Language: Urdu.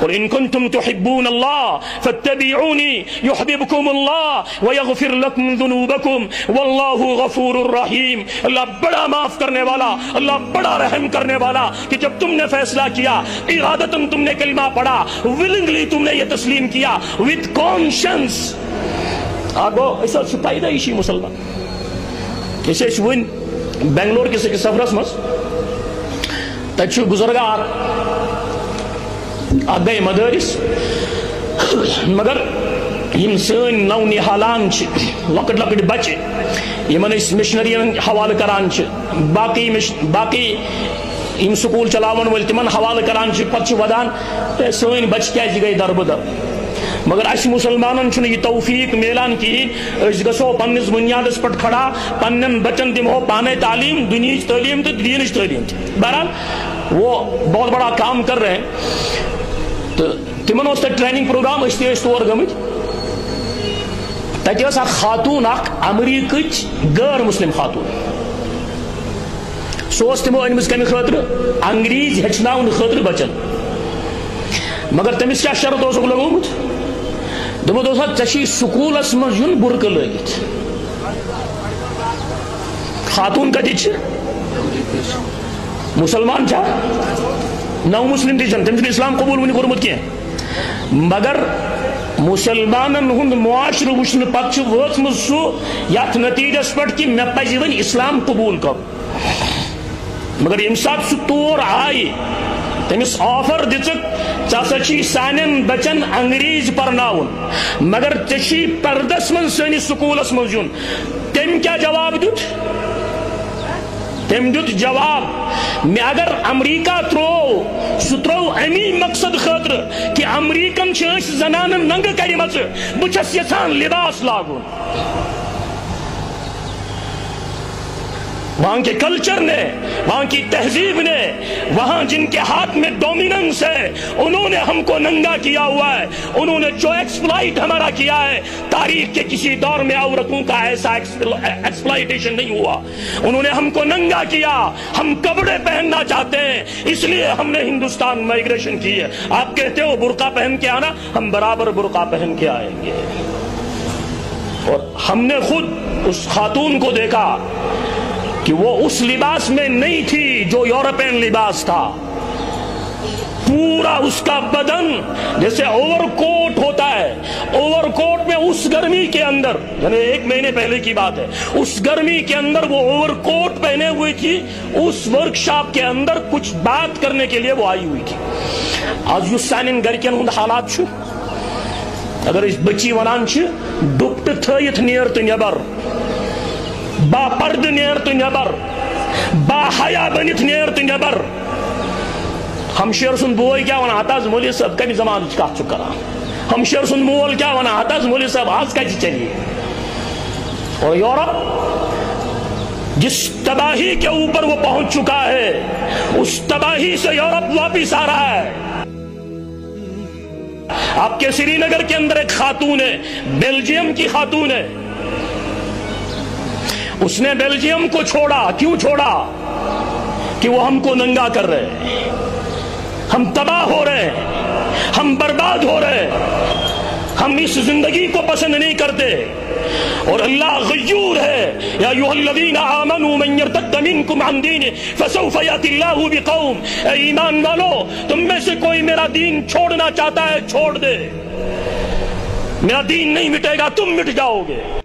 قل إن كنتم تحبون الله فاتبعوني يحببكم الله ويغفر لكم ذنوبكم والله غفور رحيم اللہ بڑا معاف کرنے والا، اللہ بڑا رحم کرنے والا کہ جب تم نے فیصلہ کیا ارادتن تم نے کلمہ پڑھا، willingly تم نے یہ تسلیم کیا، with conscience آگو ایسا سپائی دا ایشی مسلمان۔ اسے ون بنگلور کس کے سفرس مس؟ تچو بزرگار آگ گئی مدارس مگر یم سن نو نحالان لکٹ لکٹ بچے یمن اس مشنرین حوالہ کران باقی مش باقی یم سکول چلاون ول تمن حوالہ کران پتہ ودان سن بچ کیازِ گئی دربدر مگر اس مسلمانن یہ توفیق میلان کہین اس گسو پنس بنیادس پٹ کھڑا پنن بچن دمو پانے تعلیم دنیچ تعلیم تو دینچ تعلیم بہرحال وہ بہت بڑا کام کر رہے ہیں تو تمن اس ٹریننگ پروگرام اس تیس تور گمت تتہ اس خاتون اخ امریکچ غیر مسلم خاتون سوس تمو انمس کمی خاطر انگریز ہچناون خاطر بچن مگر تمس کیا شرط اوسک لگومت دمو دوسا چشی سکولس من یون برکہ لگت خاتون کتی چھ مسلمان چھا نو مسلم تھی چھ تمس اسلام قبول ونی کورمت کی مگر مسلمانن ہند معاشر وچھن پتہ وچم سو یت نتیجس پہ کہ مے پزِ ون اسلام قبول کر۔ مگر یم سات سہ تور آئی تمس آفر دژ ژی سان بچن انگریز پرناون مگر ژی پردس من سنس سکولس من یون تم کیا جواب دیت تم دیت جواب۔ میں اگر امریکہ ترو سہ ترو امی مقصد خاطر کہ امریکن زنان ننگ کرمچ بچس یسان لباس لاگون۔ وہاں کے کلچر نے، وہاں کی تہذیب نے، وہاں جن کے ہاتھ میں ڈومیننس ہے، انہوں نے ہم کو ننگا کیا ہوا ہے، انہوں نے جو ایکسپلائٹ ہمارا کیا ہے، تاریخ کے کسی دور میں عورتوں کا ایسا ایکسپلائٹیشن نہیں ہوا۔ انہوں نے ہم کو ننگا کیا، ہم کپڑے پہننا چاہتے ہیں، اس لیے ہم نے ہندوستان مائگریشن کی ہے۔ آپ کہتے ہو برقع پہن کے آنا، ہم برابر برقع پہن کے آئیں گے۔ اور ہم نے خود اس خاتون کو دیکھا کہ وہ اس لباس میں نہیں تھی جو یورپین لباس تھا۔ پورا اس کا بدن جیسے اوور کوٹ ہوتا ہے۔ اوور کوٹ میں اس گرمی کے اندر یعنی ایک مہینے پہلے کی بات ہے، اس گرمی کے اندر وہ اوور کوٹ پہنے ہوئی تھی۔ اس ورک شاپ کے اندر کچھ بات کرنے کے لیے وہ آئی ہوئی تھی۔ آج یو سانن گھر کے ہند حالات چھو؟ اگر اس بچی ونان چھ ڈپٹ تھیت نیر تو با پرد نیر تو نبر، با حیا بنت نیر تو نبر. ہمشیر سن بوئی کیا ونا ہتا مولی صاحب کمی زمان کہا چکا ہمشیر سن مول کیا ونا ہتا مولی صاحب آج کا چلیے اور یورپ جس تباہی کے اوپر وہ پہنچ چکا ہے، اس تباہی سے یورپ واپس آ رہا ہے۔ آپ کے سری نگر کے اندر ایک خاتون ہے، بیلجیم کی خاتون ہے۔ اس نے بیلجیم کو چھوڑا، کیوں چھوڑا؟ کہ وہ ہم کو ننگا کر رہے ہیں۔ ہم تباہ ہو رہے ہیں، ہم برباد ہو رہے ہیں۔ ہم اس زندگی کو پسند نہیں کرتے۔ اور اللہ غیور ہے۔ یا ایوہ الذین آمنوا من یرتد منکم عن دین فسوف یاتی اللہ بقوم۔ اے ایمان والو، تم میں سے کوئی میرا دین چھوڑنا چاہتا ہے، چھوڑ دے۔ میرا دین نہیں مٹے گا، تم مٹ جاؤ گے۔